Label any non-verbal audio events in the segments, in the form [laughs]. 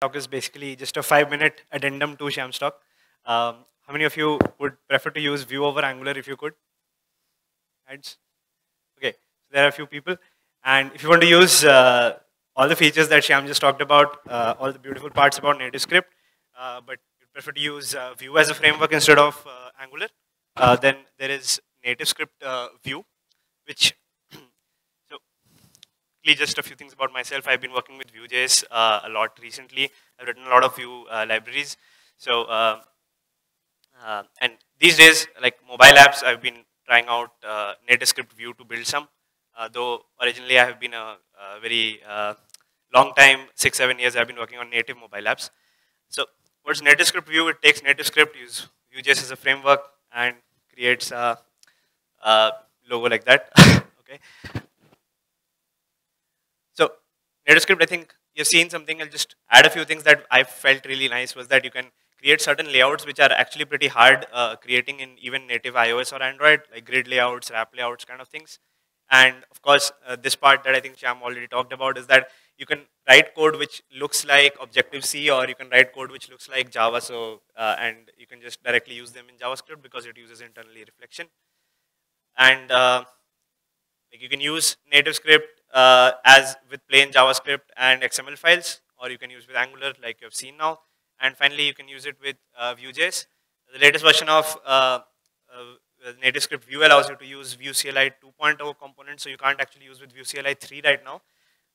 talk is basically just a five minute addendum to Shyam's talk. Um, how many of you would prefer to use Vue over Angular if you could? Hands? Okay, so there are a few people. And if you want to use uh, all the features that Shyam just talked about, uh, all the beautiful parts about NativeScript, uh, but you prefer to use uh, Vue as a framework instead of uh, Angular, uh, then there is native NativeScript Vue, which just a few things about myself. I've been working with Vue.js uh, a lot recently. I've written a lot of Vue uh, libraries. So, uh, uh and these days, like mobile apps, I've been trying out uh, NativeScript Vue to build some. Uh, though originally I have been a, a very long time, six, seven years, I've been working on native mobile apps. So, what's NativeScript Vue? It takes NativeScript, uses Vue.js as a framework, and creates a, a logo like that. [laughs] okay. NativeScript, I think you've seen something, I'll just add a few things that I felt really nice was that you can create certain layouts which are actually pretty hard uh, creating in even native iOS or Android, like grid layouts, wrap layouts kind of things. And of course, uh, this part that I think Shyam already talked about is that you can write code which looks like Objective-C or you can write code which looks like Java. So, uh, and you can just directly use them in JavaScript because it uses internally reflection. And uh, like you can use NativeScript uh, as with plain JavaScript and XML files, or you can use with Angular like you have seen now. And finally, you can use it with uh, Vue.js. The latest version of uh, uh Vue allows you to use Vue CLI 2.0 components, so you can't actually use with Vue CLI 3 right now.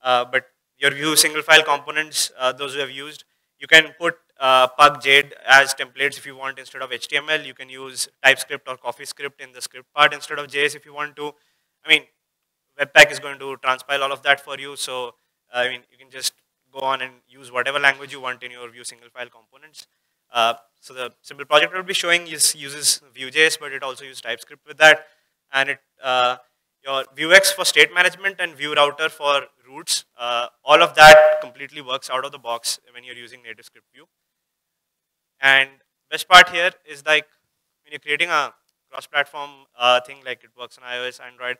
Uh, but your Vue single file components, uh, those who have used, you can put uh, Pug Jade as templates if you want instead of HTML. You can use TypeScript or CoffeeScript in the script part instead of JS if you want to. I mean, Webpack is going to transpile all of that for you. So I mean, you can just go on and use whatever language you want in your Vue single file components. Uh, so the simple project I will be showing is uses Vue.js, but it also uses TypeScript with that, and it uh, your Vuex for state management and Vue router for routes. Uh, all of that completely works out of the box when you're using NativeScript Vue. And best part here is like when you're creating a cross-platform uh, thing, like it works on iOS, Android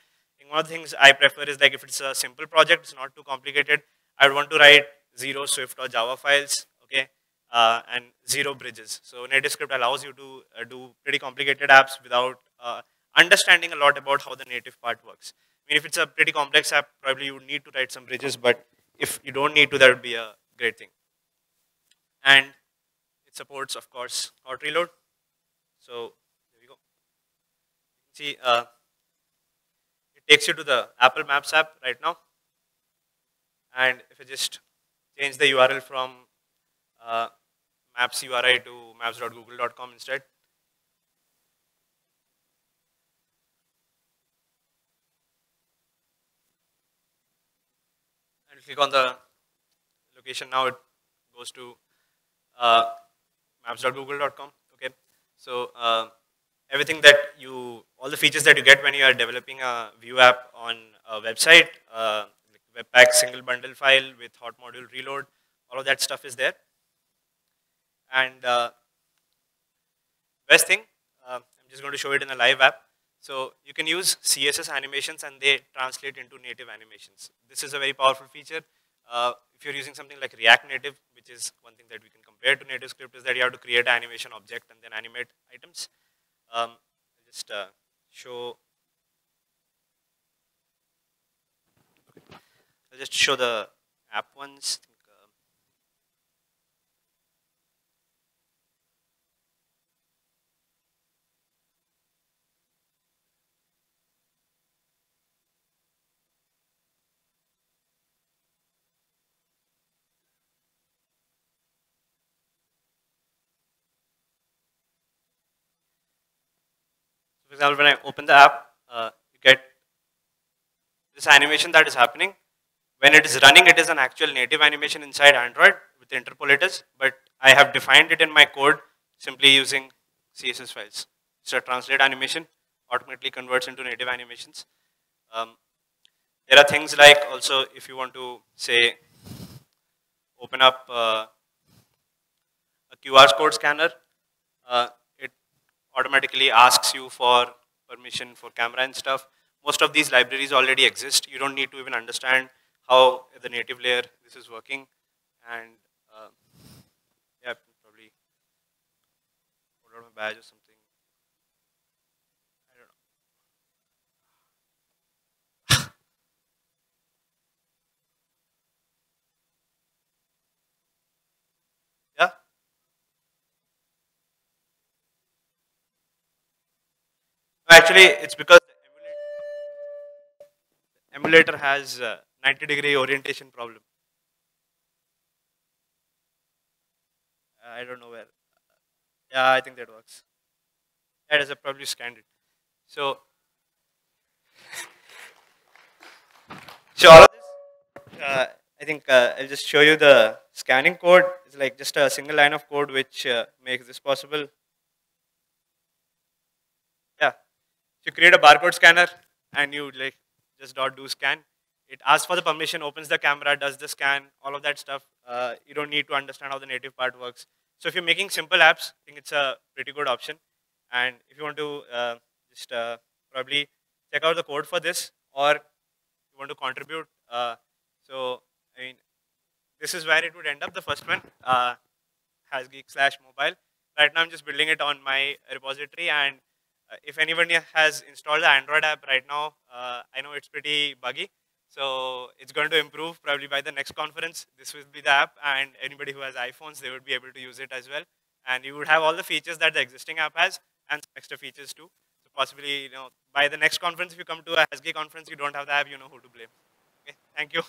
one of the things I prefer is like if it's a simple project, it's not too complicated, I would want to write zero Swift or Java files, okay, uh, and zero bridges. So NativeScript allows you to uh, do pretty complicated apps without uh, understanding a lot about how the native part works. I mean, if it's a pretty complex app, probably you would need to write some bridges, but if you don't need to, that would be a great thing. And it supports, of course, hot reload. So there we go. See, uh, takes you to the Apple Maps app right now. And if you just change the URL from uh, maps URI to maps.google.com instead. And click on the location now, it goes to uh, maps.google.com. Okay, so uh, everything that you, all the features that you get when you are developing a Vue app on a website, uh, Webpack single bundle file with hot module reload, all of that stuff is there. And uh, best thing, uh, I'm just going to show it in a live app. So you can use CSS animations and they translate into native animations. This is a very powerful feature. Uh, if you're using something like React Native, which is one thing that we can compare to NativeScript, is that you have to create an animation object and then animate items. Um, just uh, show. I'll just show the app ones. For example, when I open the app, uh, you get this animation that is happening. When it is running, it is an actual native animation inside Android with interpolators, but I have defined it in my code simply using CSS files. So translate animation automatically converts into native animations. Um, there are things like also if you want to say open up uh, a QR code scanner, uh, automatically asks you for permission for camera and stuff. Most of these libraries already exist. You don't need to even understand how the native layer this is working. And uh, yeah, probably hold on my badge or something. Actually, it's because the emulator, has a 90 degree orientation problem. I don't know where. Yeah, I think that works. That is a probably scanned it. So, [laughs] so all of this, uh, I think uh, I'll just show you the scanning code. It's like just a single line of code which uh, makes this possible. Yeah, so you create a barcode scanner and you like just dot do scan. It asks for the permission, opens the camera, does the scan, all of that stuff. Uh, you don't need to understand how the native part works. So if you're making simple apps, I think it's a pretty good option. And if you want to uh, just uh, probably check out the code for this, or you want to contribute. Uh, so I mean, this is where it would end up. The first one, uh, HasGeek slash mobile. Right now, I'm just building it on my repository, and if anyone has installed the Android app right now, uh, I know it's pretty buggy. So it's going to improve probably by the next conference. This will be the app and anybody who has iPhones, they would be able to use it as well. And you would have all the features that the existing app has and extra features too. So possibly, you know, by the next conference, if you come to a HasGeek conference, you don't have the app, you know who to blame. Okay, thank you.